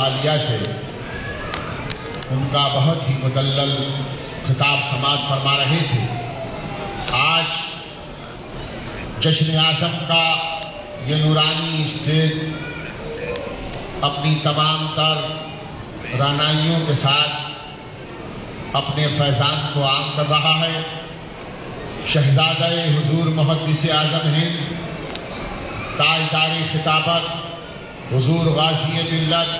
आलिया से, उनका बहुत ही मुदल खिताब समाज फरमा रहे थे। आज जश्न आज़म का ये नूरानी स्टेज अपनी तमाम तर रानाइयों के साथ अपने फैज़ान को आम कर रहा है। शहजादा हजूर मुहदस आज़म हिंद, ताजदार खिताबत, हजूर गाजी मिल्लत